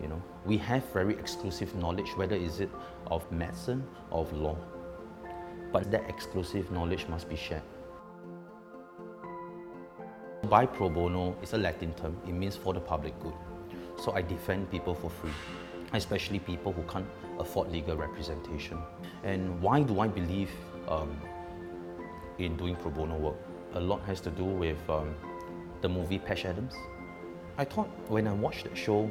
You know, we have very exclusive knowledge, whether is it of medicine or of law. But that exclusive knowledge must be shared. By pro bono is a Latin term. It means for the public good. So I defend people for free, especially people who can't afford legal representation. And why do I believe um, in doing pro bono work? A lot has to do with um, the movie Patch Adams. I thought when I watched that show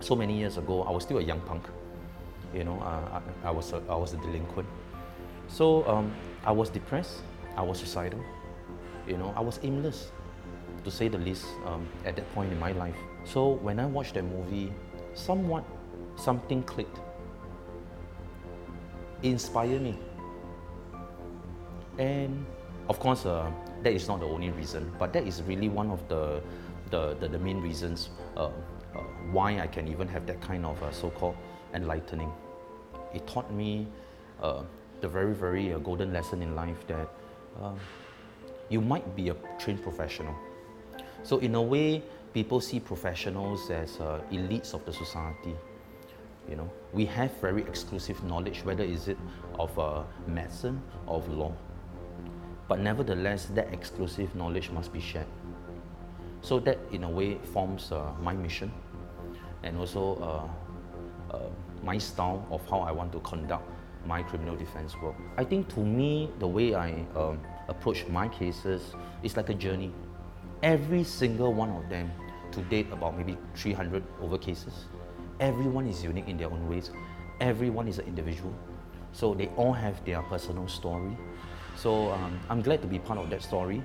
so many years ago, I was still a young punk. You know, uh, I, I, was a, I was a delinquent. So um, I was depressed. I was suicidal. You know, I was aimless, to say the least, um, at that point in my life. So when I watched that movie, somewhat something clicked. Inspired me. And of course, uh, that is not the only reason, but that is really one of the, the, the, the main reasons uh, uh, why I can even have that kind of so-called enlightening. It taught me uh, the very, very golden lesson in life that um, you might be a trained professional. So in a way, people see professionals as uh, elites of the society. You know, we have very exclusive knowledge, whether is it of uh, medicine or of law. But nevertheless, that exclusive knowledge must be shared. So that, in a way, forms uh, my mission and also uh, uh, my style of how I want to conduct my criminal defense work. I think to me, the way I um, approach my cases is like a journey. Every single one of them, to date about maybe 300 over cases, everyone is unique in their own ways. Everyone is an individual. So they all have their personal story. So um, I'm glad to be part of that story.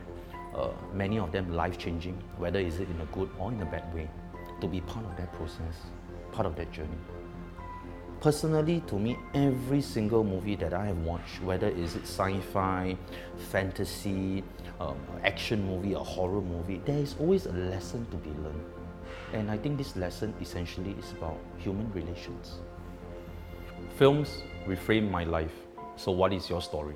Uh, many of them life-changing, whether is it in a good or in a bad way. To be part of that process, part of that journey. Personally, to me, every single movie that I have watched, whether is it sci-fi, fantasy, um, action movie, or horror movie, there is always a lesson to be learned. And I think this lesson essentially is about human relations. Films reframe my life. So what is your story?